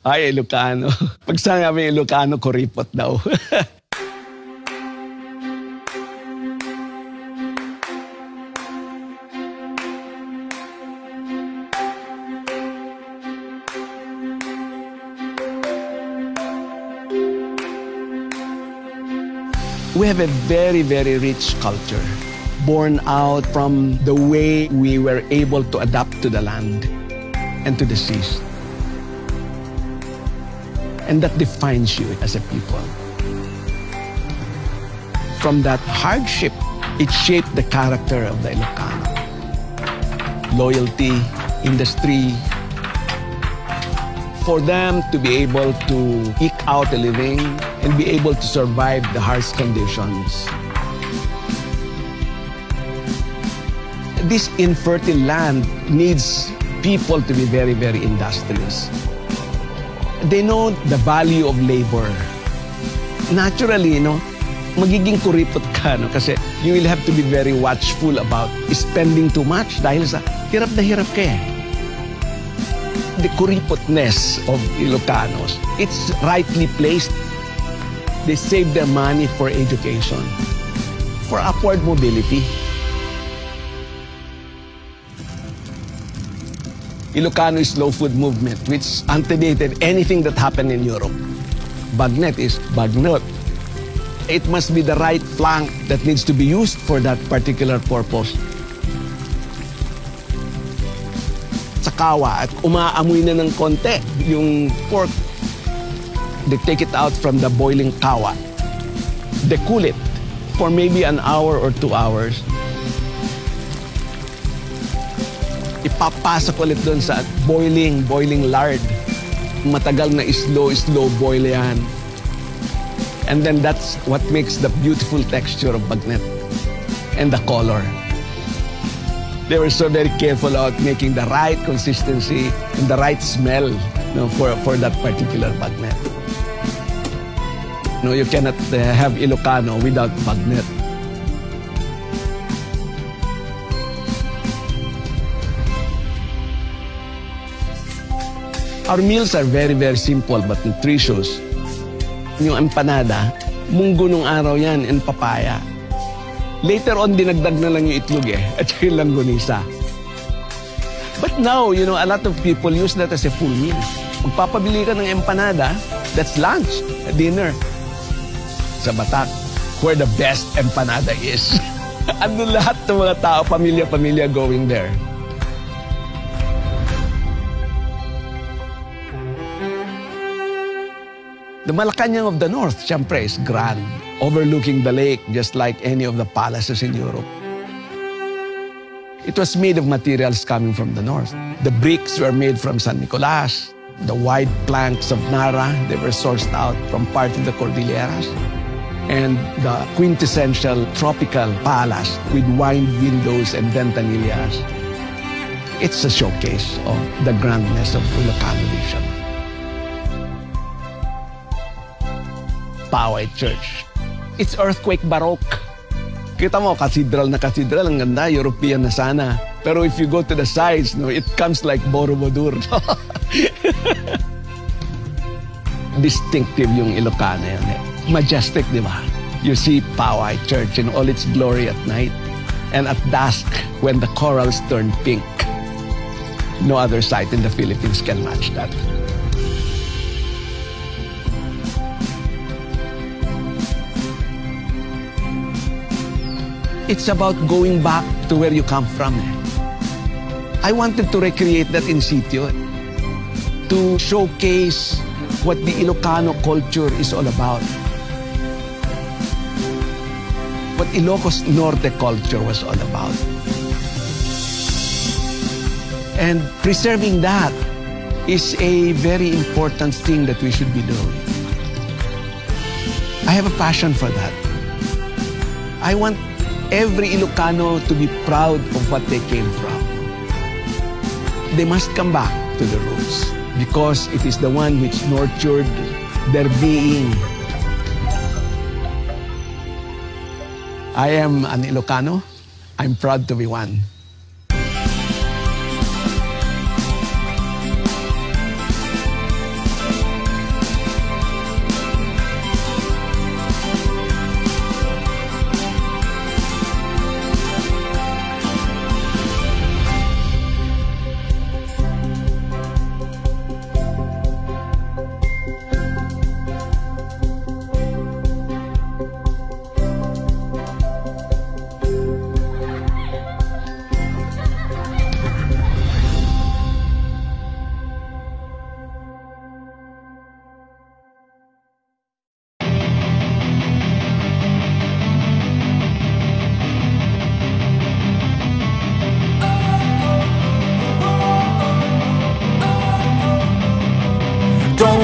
Ay, Ilocano. Pag sinabi Ilocano, kuripot daw. we have a very, very rich culture born out from the way we were able to adapt to the land and to the seas. And that defines you as a people. From that hardship, it shaped the character of the Ilocano. Loyalty, industry, for them to be able to eke out a living and be able to survive the harsh conditions. This infertile land needs people to be very, very industrious. They know the value of labor. Naturally, know, magiging kuripot ka, no? Kasi you will have to be very watchful about spending too much dahil sa hirap na hirap ka eh. The kuripotness of Ilocanos, it's rightly placed. They save their money for education, for upward mobility. Ilocano slow food movement, which antedated anything that happened in Europe. Bagnet is bagnot. It must be the right flank that needs to be used for that particular purpose. Sa kawa at umaamoy na ng konti yung pork. They take it out from the boiling kawa. They cool it for maybe an hour or two hours. Ipapasok ulit doon sa boiling, boiling lard. Matagal na slow, slow boil yan. And then that's what makes the beautiful texture of bagnet and the color. They were so very careful about making the right consistency and the right smell you know, for, for that particular bagnet. No, you cannot uh, have Ilocano without bagnet. Our meals are very, very simple but nutritious. Yung empanada, munggo nung araw yan and papaya. Later on, dinagdag na lang yung itlog eh, at yung langgonisa. But now, you know, a lot of people use that as a full meal. Magpapabili ka ng empanada, that's lunch, dinner. Sa Batak, where the best empanada is. ano lahat ng mga tao, pamilya-pamilya going there. The Malacanang of the North, siyempre, is grand, overlooking the lake just like any of the palaces in Europe. It was made of materials coming from the north. The bricks were made from San Nicolas. The wide planks of narra, they were sourced out from part of the Cordilleras. And the quintessential tropical palace with wide windows and ventanillas. It's a showcase of the grandness of Ilocano vision. Paoay Church. It's earthquake baroque. Kita mo, cathedral na cathedral, ang ganda, European na sana. Pero if you go to the sides, no, it comes like Borobudur. Distinctive yung Ilocana yan. Eh. Majestic, di ba? You see Paoay Church in all its glory at night. And at dusk, when the corals turn pink. No other site in the Philippines can match that. It's about going back to where you come from. Eh. I wanted to recreate that in sitio to showcase what the Ilocano culture is all about. What Ilocos Norte culture was all about. And preserving that is a very important thing that we should be doing. I have a passion for that. I want every Ilocano to be proud of what they came from. They must come back to the roots because it is the one which nurtured their being. I am an Ilocano. I'm proud to be one.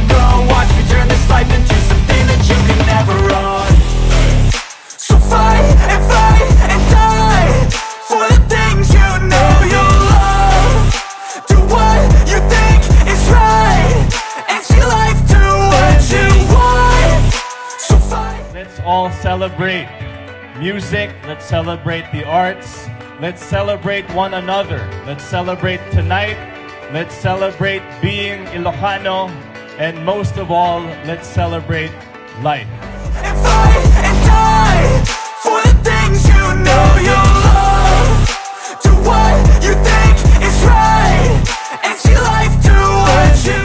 let go. Watch me turn this life into something that you can never own. So fight and fight and die for the things you know you love. Do what you think is right and see life do what you want. So fight. Let's all celebrate music. Let's celebrate the arts. Let's celebrate one another. Let's celebrate tonight. Let's celebrate being Ilocano. And most of all, let's celebrate life. and fight and die for the things you know you love. Do what you think is right and see life do what you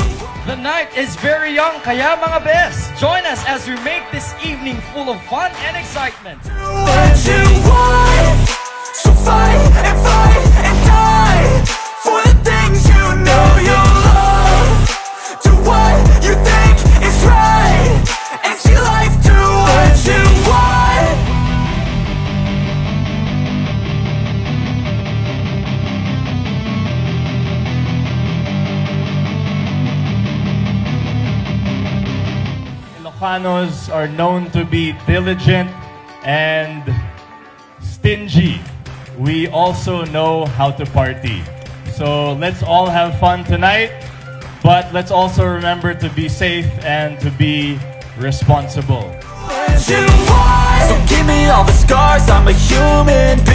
The night is very young, kaya mga best, join us as we make this evening full of fun and excitement. do what you want. Ilocanos are known to be diligent and stingy. We also know how to party. So let's all have fun tonight, but let's also remember to be safe and to be responsible. So give me all the scars, I'm a human being.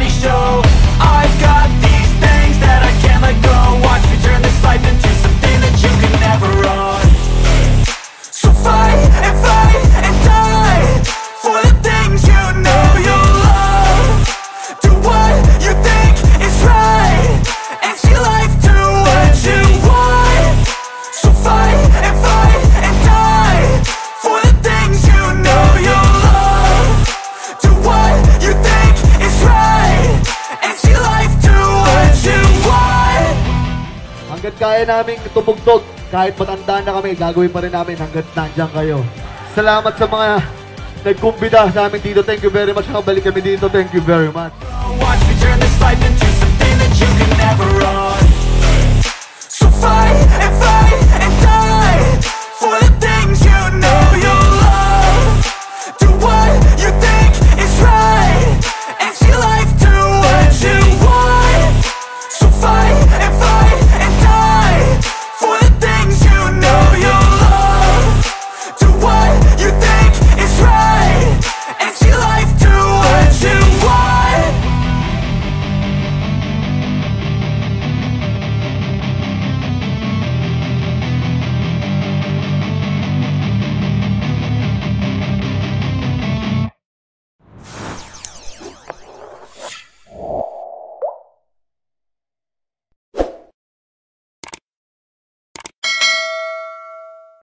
Hanggat kaya namin tumugtog, kahit matanda na kami, gagawin pa rin namin hanggat nandyan kayo. Salamat sa mga nagkumbida sa amin dito. Thank you very much. Nakabalik kami dito. Thank you very much. Watch me turn this life into something that you can never run. So fight